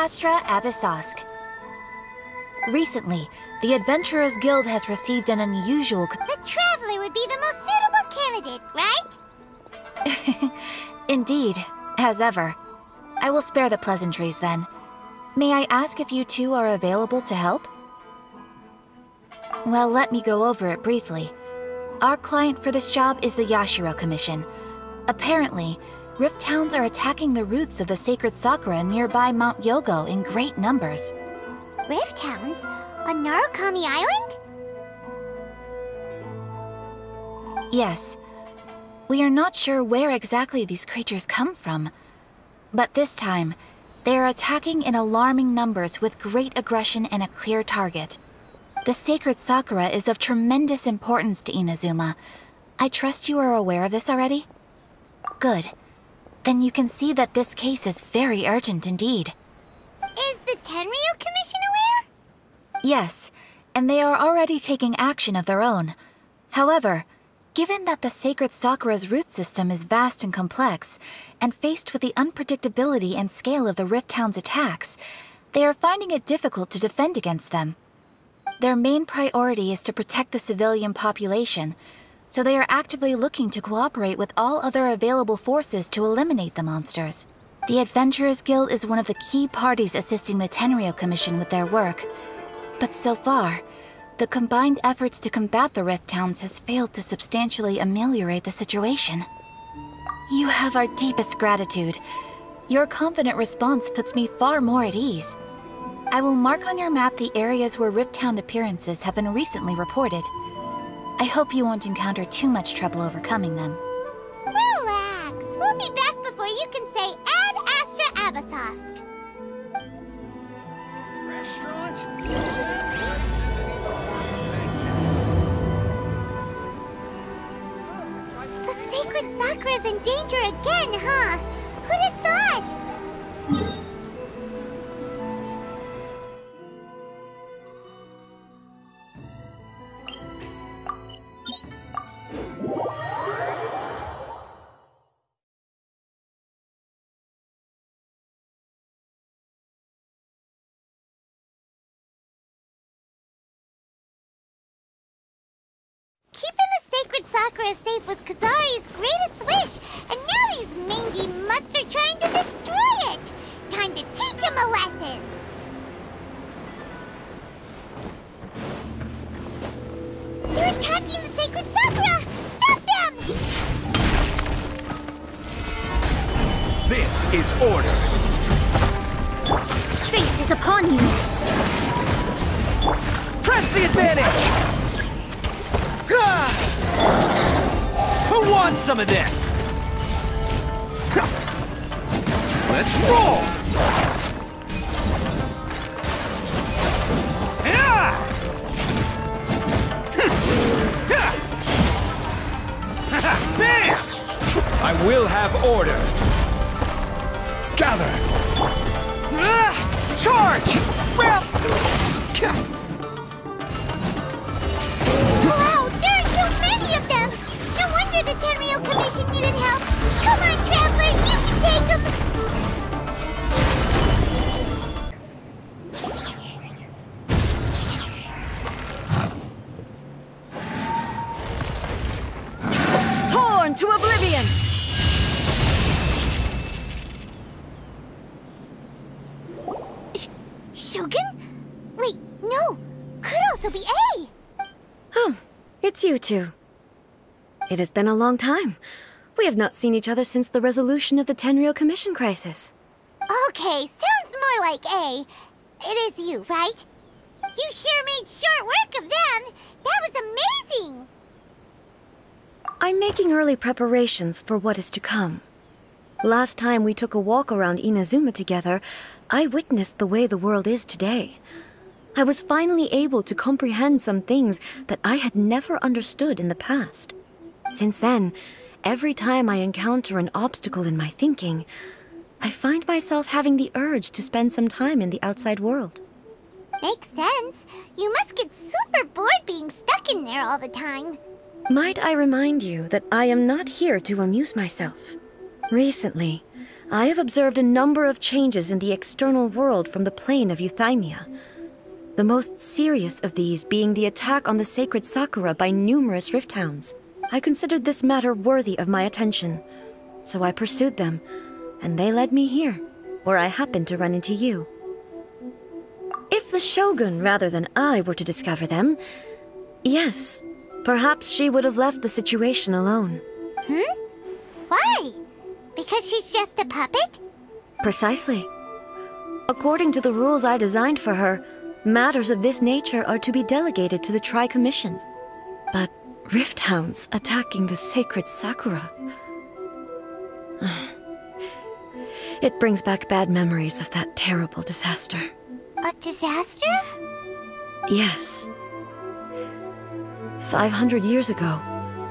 Astra Abyssosque. Recently, the Adventurers Guild has received an unusual... The Traveler would be the most suitable candidate, right? Indeed, as ever. I will spare the pleasantries then. May I ask if you two are available to help? Well, let me go over it briefly. Our client for this job is the Yashiro Commission. Apparently, Rift Hounds are attacking the roots of the sacred Sakura nearby Mount Yougou in great numbers. Rift Hounds? On Narukami Island? Yes. We are not sure where exactly these creatures come from. But this time, they are attacking in alarming numbers with great aggression and a clear target. The sacred Sakura is of tremendous importance to Inazuma. I trust you are aware of this already? Good. Then you can see that this case is very urgent indeed. Is the Tenryo Commission aware? Yes, and they are already taking action of their own. However, given that the sacred Sakura's root system is vast and complex, and faced with the unpredictability and scale of the Rift Hound's attacks, they are finding it difficult to defend against them. Their main priority is to protect the civilian population, so they are actively looking to cooperate with all other available forces to eliminate the monsters. The Adventurers Guild is one of the key parties assisting the Tenryo Commission with their work. But so far, the combined efforts to combat the Rift Hounds has failed to substantially ameliorate the situation. You have our deepest gratitude. Your confident response puts me far more at ease. I will mark on your map the areas where Rift Hound appearances have been recently reported. I hope you won't encounter too much trouble overcoming them. Relax. We'll be back before you can say Ad Astra Abyssosque. Restaurant? The sacred Sakura's in danger again, huh? Who'd have thought? Sakura safe was Kazari's greatest wish, and now these mangy mutts are trying to destroy it! Time to teach him a lesson! They're attacking the sacred Sakura! Stop them! This is order. Fate is upon you! Press the advantage! Who wants some of this? Let's roll! Bam! I will have order. Gather! Ah! Charge! Well... you two. It has been a long time. We have not seen each other since the resolution of the Tenryo Commission crisis. Okay, sounds more like Ei. It is you, right? You sure made short work of them! That was amazing! I'm making early preparations for what is to come. Last time we took a walk around Inazuma together, I witnessed the way the world is today. I was finally able to comprehend some things that I had never understood in the past. Since then, every time I encounter an obstacle in my thinking, I find myself having the urge to spend some time in the outside world. Makes sense. You must get super bored being stuck in there all the time. Might I remind you that I am not here to amuse myself? Recently, I have observed a number of changes in the external world from the plane of Euthymia. The most serious of these being the attack on the sacred Sakura by numerous rift hounds. I considered this matter worthy of my attention, so I pursued them, and they led me here, where I happened to run into you. If the Shogun rather than I were to discover them, yes, perhaps she would have left the situation alone. Hmm? Why? Because she's just a puppet? Precisely. According to the rules I designed for her, matters of this nature are to be delegated to the Tri Commission. But Rift Hounds attacking the sacred Sakura. it brings back bad memories of that terrible disaster. A disaster? Yes. 500 years ago,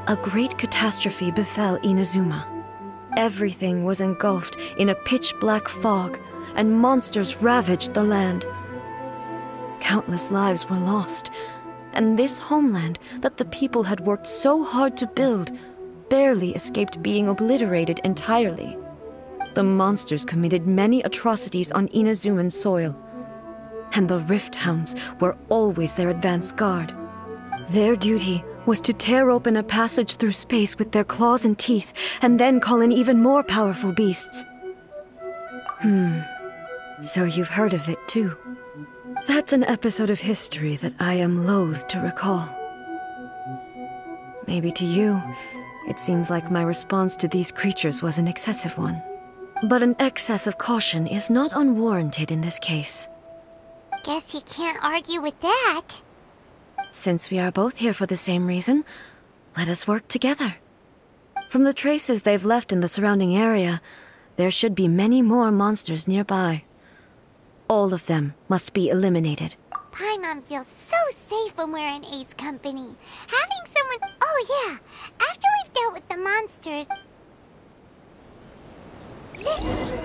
a great catastrophe befell Inazuma. Everything was engulfed in a pitch black fog, and monsters ravaged the land. Countless lives were lost, and this homeland that the people had worked so hard to build barely escaped being obliterated entirely. The monsters committed many atrocities on Inazuman soil, and the Rift Hounds were always their advance guard. Their duty was to tear open a passage through space with their claws and teeth, and then call in even more powerful beasts. Hmm. So you've heard of it too. That's an episode of history that I am loath to recall. Maybe to you, it seems like my response to these creatures was an excessive one. But an excess of caution is not unwarranted in this case. Guess you can't argue with that. Since we are both here for the same reason, let us work together. From the traces they've left in the surrounding area, there should be many more monsters nearby. All of them must be eliminated. Paimon feels so safe when we're in Ei's Company. Having someone... Oh yeah, after we've dealt with the monsters... This